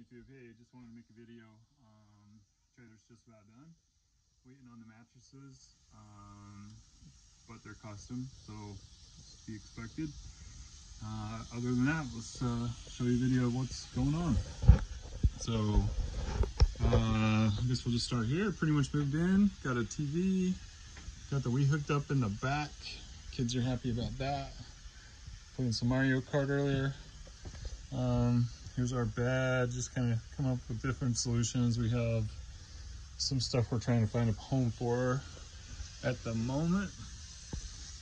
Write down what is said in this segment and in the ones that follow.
YouTube. Hey, just wanted to make a video. Um, trailer's just about done. Waiting on the mattresses, um, but they're custom, so it's to be expected. Uh, other than that, let's uh, show you a video of what's going on. So, uh, I guess we'll just start here. Pretty much moved in, got a TV, got the Wii hooked up in the back. Kids are happy about that. Playing some Mario Kart earlier. Um, here's our bed, just kind of come up with different solutions. We have some stuff we're trying to find a home for at the moment.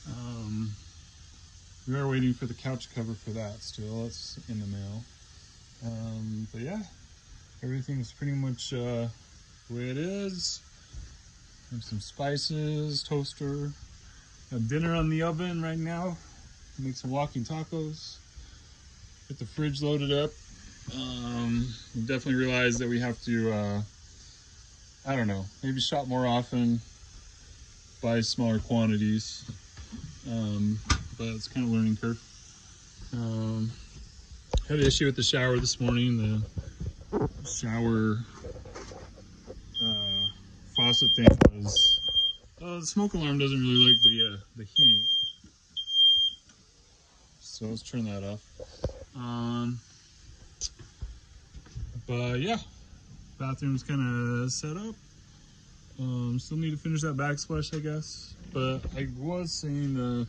Um, we are waiting for the couch cover for that still. It's in the mail. Um, but yeah, everything's pretty much uh, the way it is. Have some spices, toaster, Got dinner on the oven right now. Make some walking tacos. Get the fridge loaded up. Um, definitely realized that we have to, uh, I don't know, maybe shop more often, buy smaller quantities. Um, but it's kind of learning curve. Um, had an issue with the shower this morning. The shower uh, faucet thing was uh, the smoke alarm doesn't really like the uh, the heat, so let's turn that off. Um, but yeah, bathroom's kind of set up. Um, still need to finish that backsplash, I guess. But I was saying the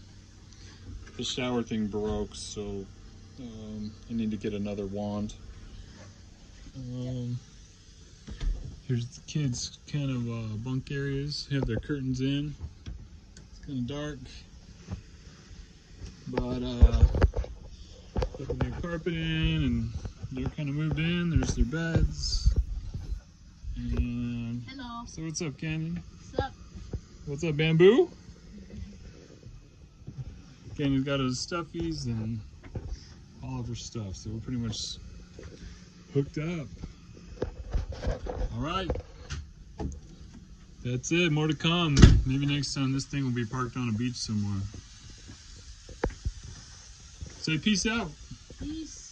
the shower thing broke, so um, I need to get another wand. Um, here's the kids' kind of uh, bunk areas. Have their curtains in. It's kind of dark, but uh, put the new carpet in, and they're kind of moved in. There's their beds. And Hello. so what's up, Canyon? What's up? What's up, Bamboo? Canyon's got his stuffies and all of her stuff, so we're pretty much hooked up. All right. That's it. More to come. Maybe next time this thing will be parked on a beach somewhere. Say peace out. Peace.